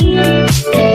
Yeah.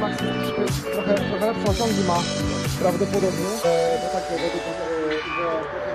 Max trochę, trochę lepsze osiągi ma prawdopodobnie, e, bo tak e, według e, Iwo trochę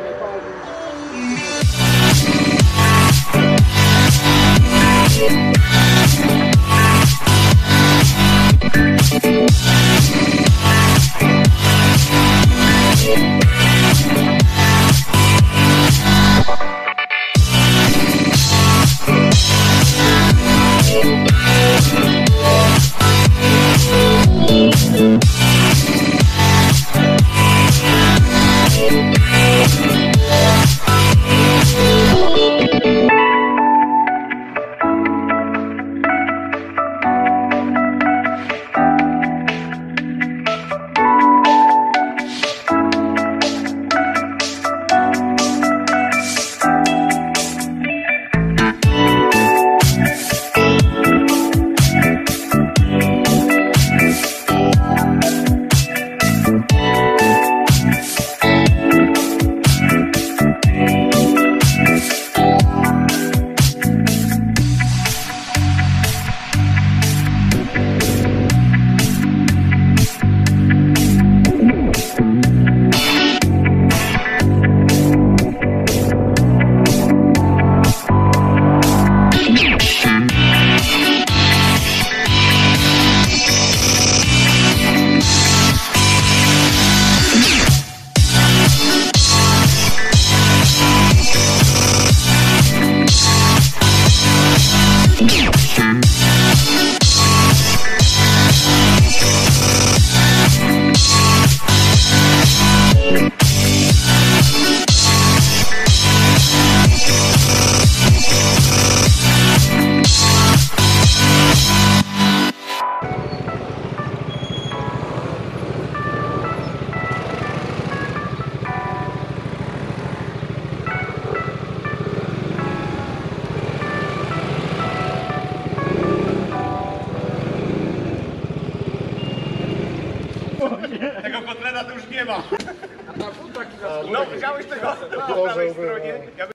Tego kotleta to już nie ma. No, widziałeś tego? Po prawej stronie. Ja